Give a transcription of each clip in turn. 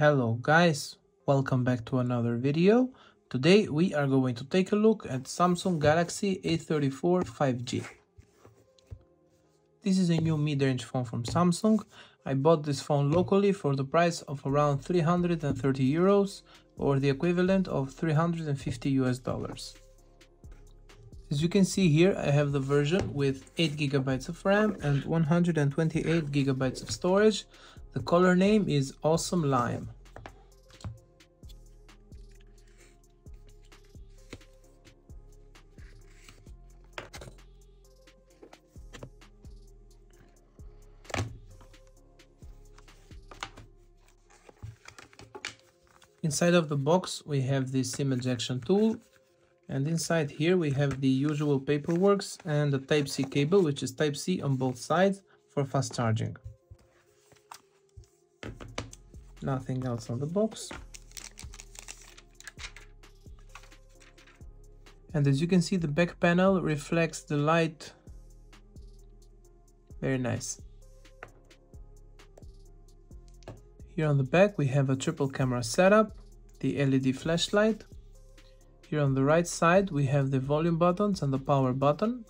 Hello guys, welcome back to another video. Today we are going to take a look at Samsung Galaxy A34 5G. This is a new mid-range phone from Samsung. I bought this phone locally for the price of around 330 euros or the equivalent of 350 US dollars. As you can see here, I have the version with 8 gigabytes of RAM and 128 gigabytes of storage the color name is Awesome Lime. Inside of the box we have the SIM ejection tool and inside here we have the usual paperwork and the Type-C cable which is Type-C on both sides for fast charging nothing else on the box. And as you can see the back panel reflects the light. Very nice. Here on the back we have a triple camera setup the LED flashlight. Here on the right side we have the volume buttons and the power button.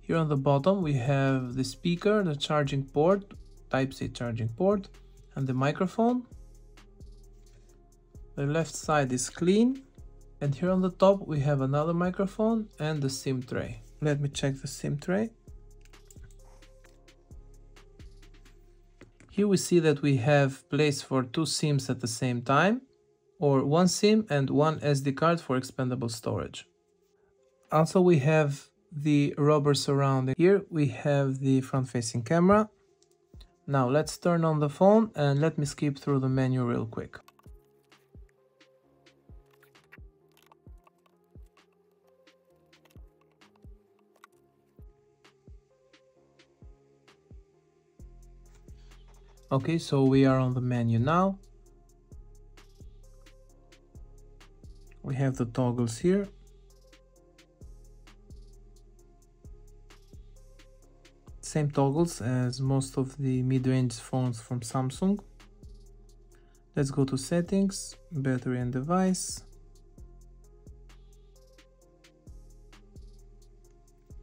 Here on the bottom we have the speaker the charging port type C charging port and the microphone. The left side is clean and here on the top we have another microphone and the SIM tray. Let me check the SIM tray. Here we see that we have place for two SIMs at the same time or one SIM and one SD card for expandable storage. Also we have the rubber surrounding. Here we have the front facing camera now let's turn on the phone and let me skip through the menu real quick. Okay, so we are on the menu now. We have the toggles here. Same toggles as most of the mid-range phones from Samsung. Let's go to settings, battery and device.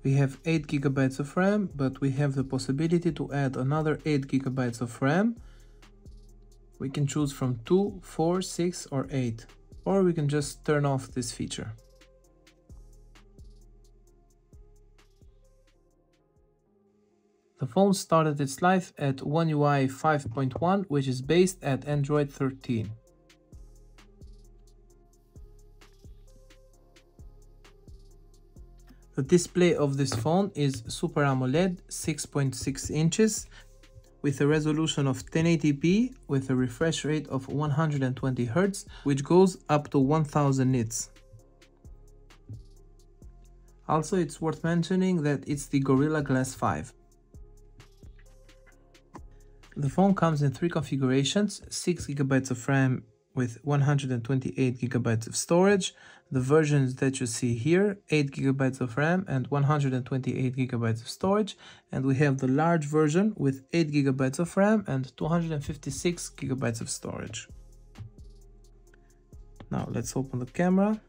We have 8 gigabytes of RAM, but we have the possibility to add another 8 gigabytes of RAM. We can choose from 2, 4, 6 or 8, or we can just turn off this feature. The phone started its life at One UI 5.1, which is based at Android 13. The display of this phone is Super AMOLED 6.6 inches with a resolution of 1080p with a refresh rate of 120 Hz, which goes up to 1000 nits. Also, it's worth mentioning that it's the Gorilla Glass 5. The phone comes in three configurations, 6GB of RAM with 128GB of storage, the versions that you see here, 8GB of RAM and 128GB of storage, and we have the large version with 8GB of RAM and 256GB of storage. Now let's open the camera.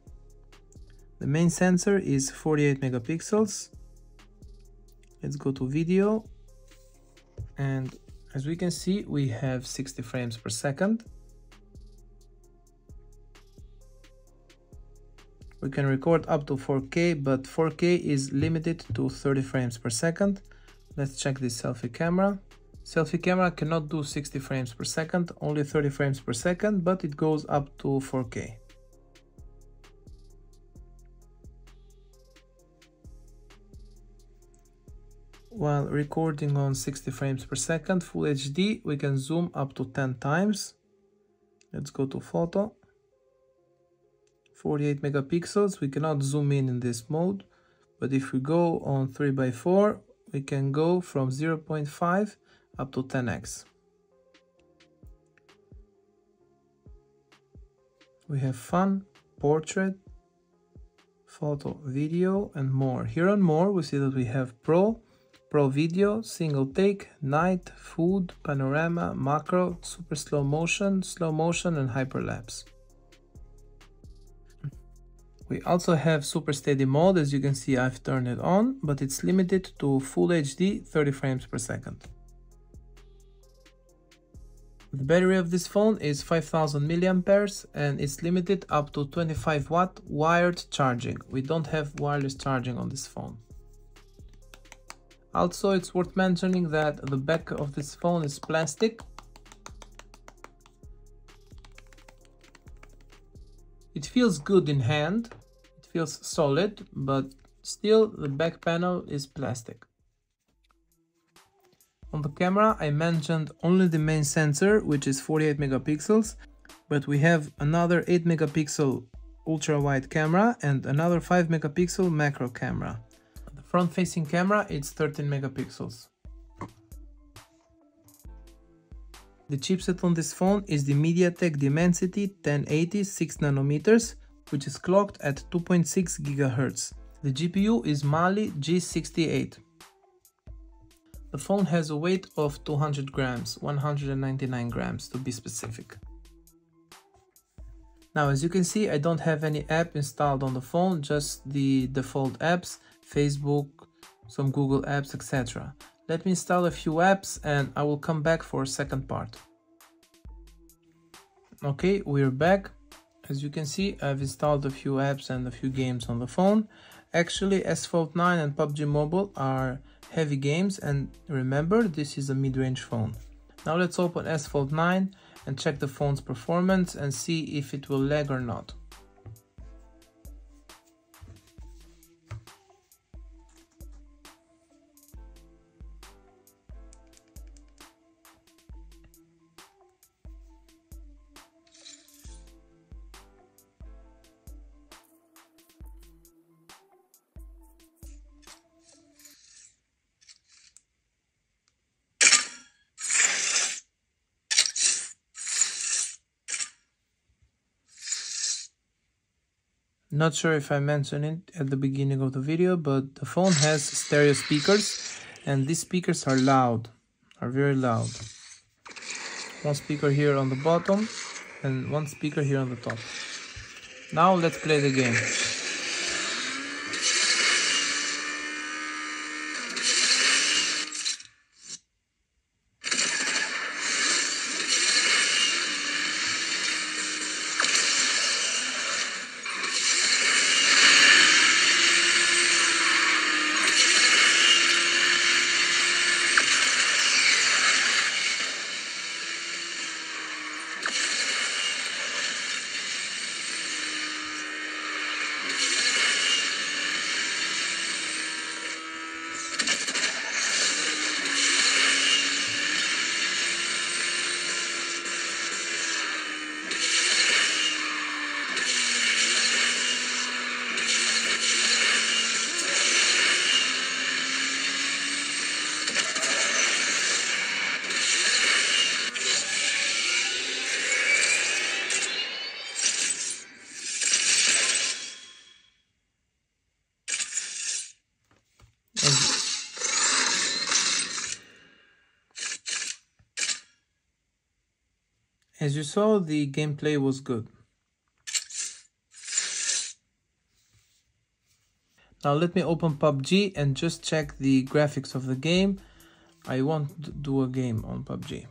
The main sensor is 48 megapixels. Let's go to video and as we can see, we have 60 frames per second. We can record up to 4K, but 4K is limited to 30 frames per second. Let's check this selfie camera. Selfie camera cannot do 60 frames per second, only 30 frames per second, but it goes up to 4K. While recording on 60 frames per second full HD we can zoom up to 10 times. Let's go to photo. 48 megapixels we cannot zoom in in this mode but if we go on 3x4 we can go from 0.5 up to 10x we have fun portrait photo video and more. Here on more we see that we have pro Pro Video, Single Take, Night, Food, Panorama, Macro, Super Slow Motion, Slow Motion and Hyperlapse. We also have Super Steady mode, as you can see I've turned it on, but it's limited to Full HD 30 frames per second. The battery of this phone is 5000 mAh and it's limited up to 25 watt wired charging. We don't have wireless charging on this phone. Also, it's worth mentioning that the back of this phone is plastic. It feels good in hand, it feels solid, but still the back panel is plastic. On the camera I mentioned only the main sensor which is 48 megapixels but we have another 8 megapixel ultra wide camera and another 5 megapixel macro camera. The front facing camera it's 13 megapixels. The chipset on this phone is the MediaTek Dimensity 1080 6 nanometers which is clocked at 2.6 GHz. The GPU is Mali G68. The phone has a weight of 200 grams, 199 grams to be specific. Now as you can see I don't have any app installed on the phone, just the default apps, Facebook, some Google apps, etc. Let me install a few apps and I will come back for a second part. Okay, we're back. As you can see, I've installed a few apps and a few games on the phone. Actually, Asphalt 9 and PUBG Mobile are heavy games and remember this is a mid-range phone. Now let's open Asphalt 9 and check the phone's performance and see if it will lag or not. Not sure if I mentioned it at the beginning of the video, but the phone has stereo speakers and these speakers are loud, are very loud. One speaker here on the bottom and one speaker here on the top. Now let's play the game. As you saw, the gameplay was good. Now let me open PUBG and just check the graphics of the game. I won't do a game on PUBG.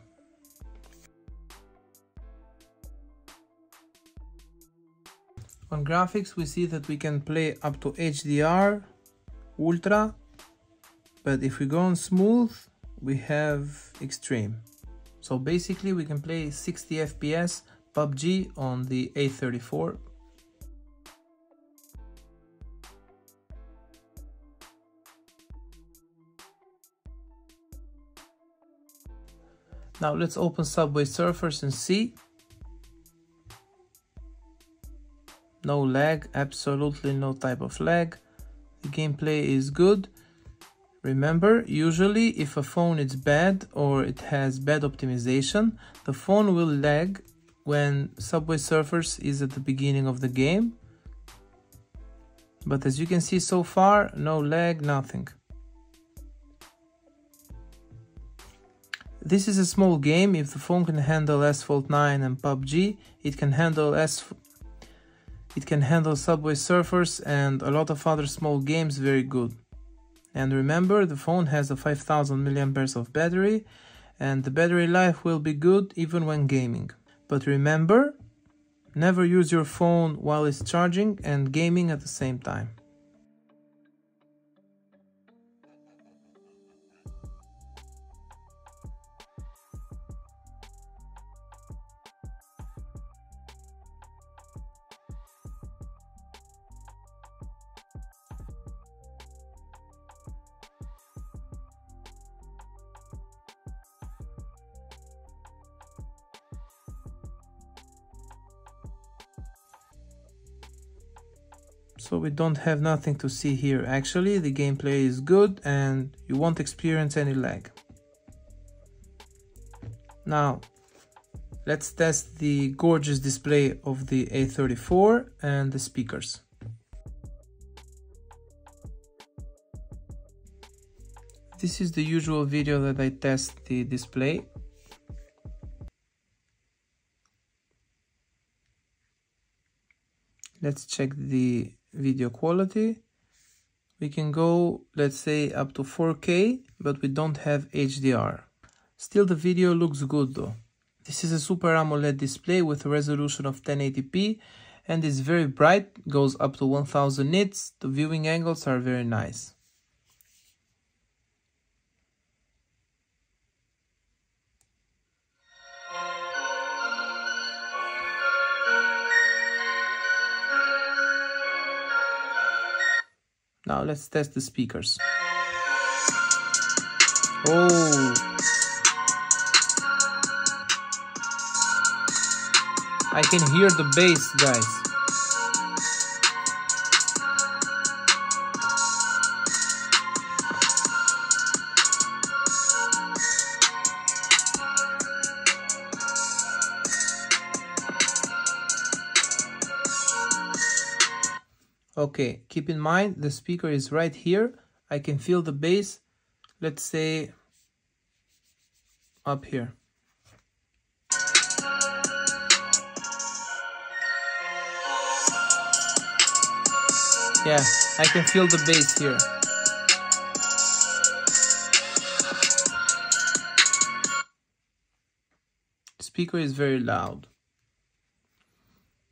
On graphics we see that we can play up to HDR, Ultra, but if we go on smooth we have extreme. So basically we can play 60 FPS PUBG on the A34. Now let's open Subway Surfers and see. No lag, absolutely no type of lag. The gameplay is good. Remember, usually if a phone is bad or it has bad optimization, the phone will lag when Subway Surfers is at the beginning of the game. But as you can see so far, no lag, nothing. This is a small game. If the phone can handle Asphalt 9 and PUBG, it can handle S it can handle Subway Surfers and a lot of other small games very good. And remember, the phone has a 5000 mAh of battery and the battery life will be good even when gaming. But remember, never use your phone while it's charging and gaming at the same time. So we don't have nothing to see here. Actually the gameplay is good and you won't experience any lag. Now let's test the gorgeous display of the A34 and the speakers. This is the usual video that I test the display. Let's check the video quality. We can go let's say up to 4k but we don't have HDR still the video looks good though. This is a super AMOLED display with a resolution of 1080p and is very bright goes up to 1000 nits. The viewing angles are very nice Now let's test the speakers. Oh. I can hear the bass, guys. Okay, keep in mind the speaker is right here. I can feel the bass, let's say up here. Yeah, I can feel the bass here. speaker is very loud.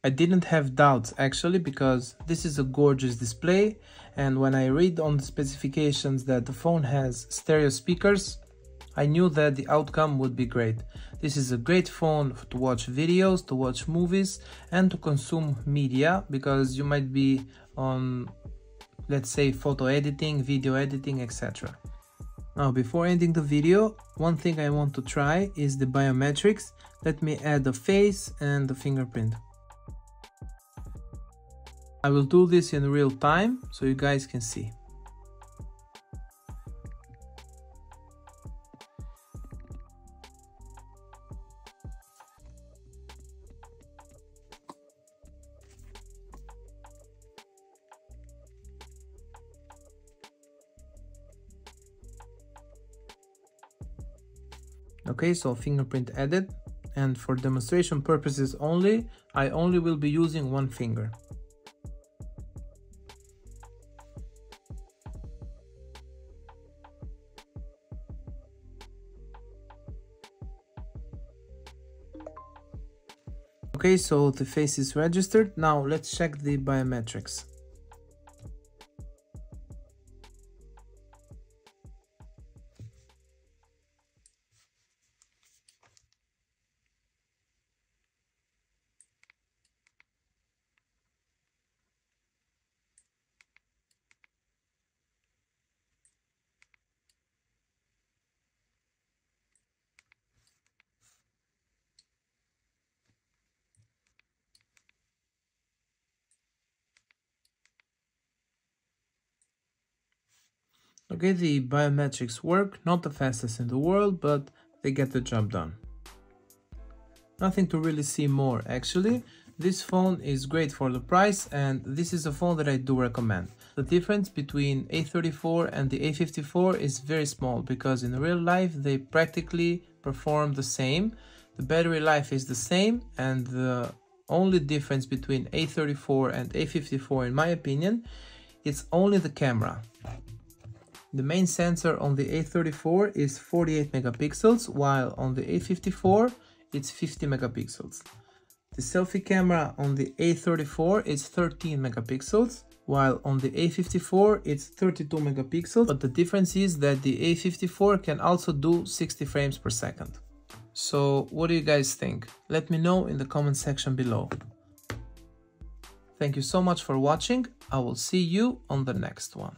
I didn't have doubts actually because this is a gorgeous display and when I read on the specifications that the phone has stereo speakers, I knew that the outcome would be great. This is a great phone to watch videos, to watch movies and to consume media because you might be on let's say photo editing, video editing, etc. Now before ending the video, one thing I want to try is the biometrics. Let me add the face and the fingerprint. I will do this in real time so you guys can see. Okay, so fingerprint added and for demonstration purposes only, I only will be using one finger. So the face is registered. Now let's check the biometrics. Okay, the biometrics work, not the fastest in the world, but they get the job done. Nothing to really see more actually. This phone is great for the price and this is a phone that I do recommend. The difference between A34 and the A54 is very small because in real life they practically perform the same. The battery life is the same and the only difference between A34 and A54 in my opinion it's only the camera. The main sensor on the A34 is 48 megapixels while on the A54 it's 50 megapixels. The selfie camera on the A34 is 13 megapixels, while on the A54 it's 32 megapixels, but the difference is that the A54 can also do 60 frames per second. So what do you guys think? Let me know in the comment section below. Thank you so much for watching, I will see you on the next one.